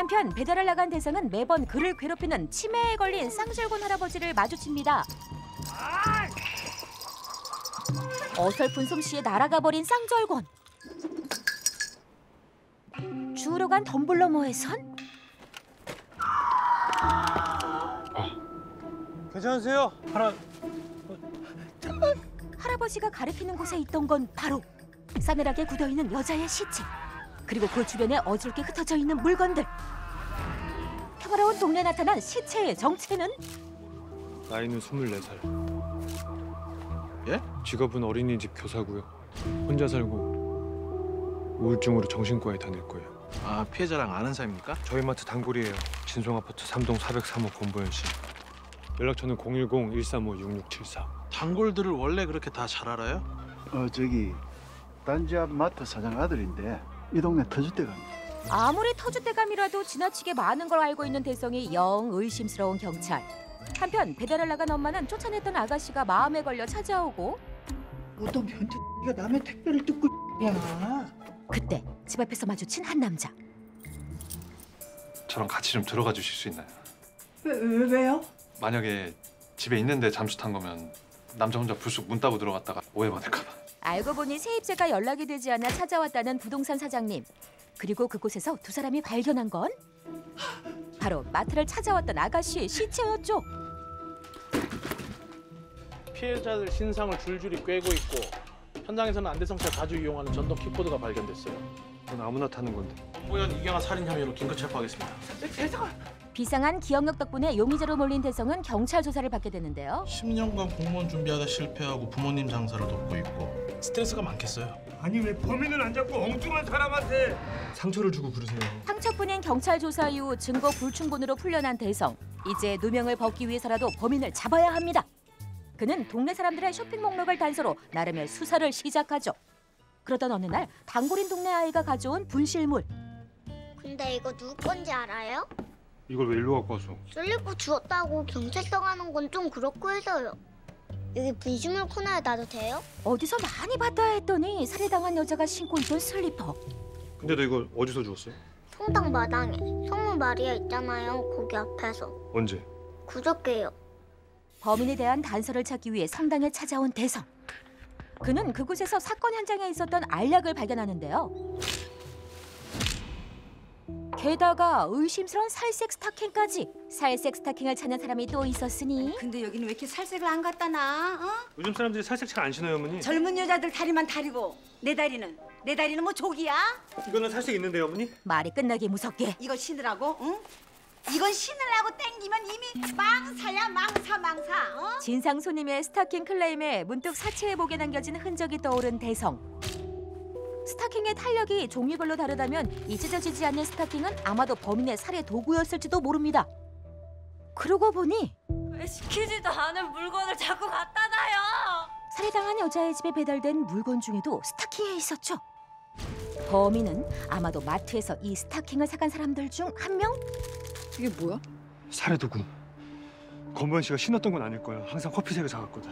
한편 배달을 나간 대성은 매번 그를 괴롭히는 치매에 걸린 쌍절곤 할아버지를 마주칩니다. 어설픈 솜씨에 날아가 버린 쌍절곤. 주우러 간 덤블러머에선 괜찮으세요? 하나 할아버지가 가리키는 곳에 있던 건 바로 싸늘하게 굳어있는 여자의 시체 그리고 그 주변에 어지럽게 흩어져 있는 물건들 평화로운 동네에 나타난 시체의 정체는 나이는 24살. 예? 직업은 어린이집 교사고요. 혼자 살고 우울증으로 정신과에 다닐 거예요. 아 피해자랑 아는 사이입니까? 저희 마트 단골이에요. 진송 아파트 3동 403호 권보현 씨. 연락처는 010-135-6674. 단골들을 원래 그렇게 다 잘 알아요? 어 저기 단지 앞 마트 사장 아들인데 이 동네 터줏대감이야. 아무리 터줏대감이라도 지나치게 많은 걸 알고 있는 대성이 영 의심스러운 경찰 한편 배달을 나간 엄마는 쫓아냈던 아가씨가 마음에 걸려 찾아오고 어떤 변태가 남의 택배를 뜯고 야 그때 집 앞에서 마주친 한 남자 저랑 같이 좀 들어가 주실 수 있나요? 왜, 왜, 왜요? 만약에 집에 있는데 잠수 탄 거면 남자 혼자 불쑥 문 따고 들어갔다가 오해 받을까 봐. 알고 보니 세입자가 연락이 되지 않아 찾아왔다는 부동산 사장님. 그리고 그곳에서 두 사람이 발견한 건 바로 마트를 찾아왔던 아가씨의 시체였죠. 피해자들 신상을 줄줄이 꿰고 있고 현장에서는 안대성차 자주 이용하는 전동 킥보드가 발견됐어요. 그건 아무나 타는 건데. 홍보현 이경아 살인 혐의로 긴급 체포하겠습니다. 비상한 기억력 덕분에 용의자로 몰린 대성은 경찰 조사를 받게 되는데요. 10년간 공무원 준비하다 실패하고 부모님 장사를 돕고 있고 스트레스가 많겠어요. 아니 왜 범인을 안 잡고 엉뚱한 사람한테 상처를 주고 그러세요? 상처뿐인 경찰 조사 이후 증거 불충분으로 풀려난 대성. 이제 누명을 벗기 위해서라도 범인을 잡아야 합니다. 그는 동네 사람들의 쇼핑 목록을 단서로 나름의 수사를 시작하죠. 그러던 어느 날 단골인 동네 아이가 가져온 분실물. 근데 이거 누구 건지 알아요? 이걸 왜 일로 갖고 왔어? 쓸리고 주웠다고 경찰서 가는 건 좀 그렇고 해서요. 여기 분식물 코너에 놔도 돼요? 어디서 많이 봤다 했더니 살해당한 여자가 신고 있던 슬리퍼. 근데 너 이걸 어디서 주웠어? 성당 마당에 성모 마리아 있잖아요. 거기 앞에서. 언제? 그저께요. 범인에 대한 단서를 찾기 위해 성당에 찾아온 대성. 그는 그곳에서 사건 현장에 있었던 알약을 발견하는데요. 게다가 의심스러운 살색 스타킹까지. 살색 스타킹을 찾는 사람이 또 있었으니 근데 여기는 왜 이렇게 살색을 안 갖다 놔? 어? 요즘 사람들이 살색 잘 안 신어요, 어머니. 젊은 여자들 다리만 다리고 내 다리는 내 다리는 뭐 족이야? 이거는 살색 있는데요, 어머니? 말이 끝나기 무섭게 이거 신으라고? 응? 이건 신으라고 땡기면 이미 망사야 망사 망사. 어? 진상 손님의 스타킹 클레임에 문득 사체에 목에 남겨진 흔적이 떠오른 대성. 스타킹의 탄력이 종류별로 다르다면 이 찢어지지 않는 스타킹은 아마도 범인의 살해 도구였을지도 모릅니다. 그러고 보니 왜 시키지도 않은 물건을 자꾸 갖다 놔요? 살해당한 여자의 집에 배달된 물건 중에도 스타킹이 있었죠. 범인은 아마도 마트에서 이 스타킹을 사간 사람들 중 한 명? 이게 뭐야? 살해 도구. 권보현 씨가 신었던 건 아닐 거야. 항상 커피색을 사갔거든.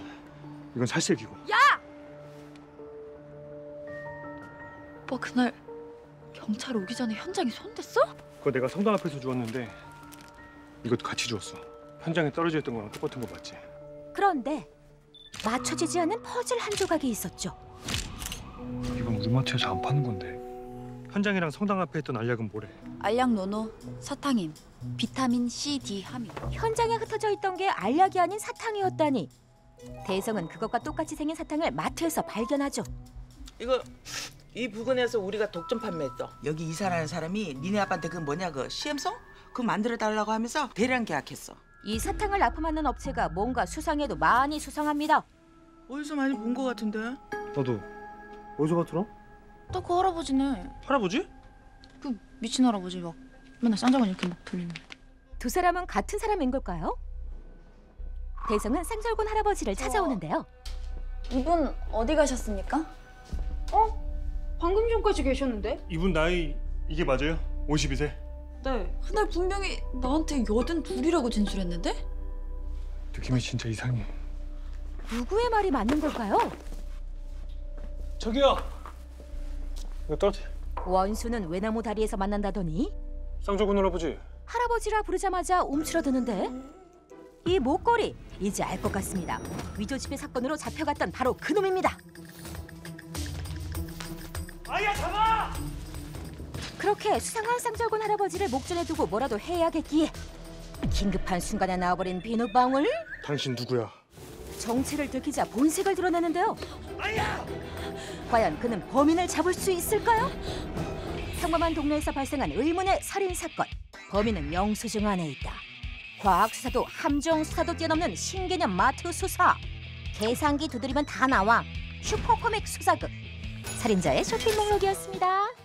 이건 살색이고. 오빠 그날 경찰 오기 전에 현장에 손댔어? 그거 내가 성당 앞에서 주웠는데 이것도 같이 주웠어. 현장에 떨어져 있던 거랑 똑같은 거 맞지? 그런데 맞춰지지 않는 퍼즐 한 조각이 있었죠. 이건 우리 마트에서 안 파는 건데. 현장이랑 성당 앞에 있던 알약은 뭐래? 알약 노노, 사탕임, 비타민 C, D 함유. 현장에 흩어져 있던 게 알약이 아닌 사탕이었다니. 대성은 그것과 똑같이 생긴 사탕을 마트에서 발견하죠. 이거 이 부근에서 우리가 독점 판매했어. 여기 이사라는 사람이 니네 아빠한테 그 뭐냐 그 시엠성 그거 만들어 달라고 하면서 대량 계약했어. 이 사탕을 납품하는 업체가 뭔가 수상해도 많이 수상합니다. 어디서 많이 본 거 같은데? 너도 어디서 봤더라? 또 그 할아버지네. 할아버지? 그 미친 할아버지 막 맨날 쌍자곤 이렇게 막 돌리는. 두 사람은 같은 사람인 걸까요? 대성은 쌍절곤 할아버지를 찾아오는데요. 이분 어디 가셨습니까? 방금 전까지 계셨는데? 이분 나이 이게 맞아요? 52세? 네. 그날 분명히 나한테 여든 둘이라고 진술했는데? 느낌이 진짜 이상해. 누구의 말이 맞는 걸까요? 저기요. 이거 떨어뜨려. 원수는 외나무 다리에서 만난다더니 쌍조군 할아버지. 할아버지라 부르자마자 움츠러드는데 이 목걸이 이제 알 것 같습니다. 위조 지폐 사건으로 잡혀갔던 바로 그 놈입니다. 아야 잡아! 그렇게 수상한 쌍절곤 할아버지를 목전에 두고 뭐라도 해야겠기에 긴급한 순간에 나와버린 비눗방울 당신 누구야? 정체를 들키자 본색을 드러내는데요. 과연 그는 범인을 잡을 수 있을까요? 평범한 동네에서 발생한 의문의 살인 사건. 범인은 영수증 안에 있다. 과학 수사도 함정 수사도 뛰어넘는 신개념 마트 수사. 계산기 두드리면 다 나와. 슈퍼코믹 수사극. 살인자의 쇼핑 목록이었습니다.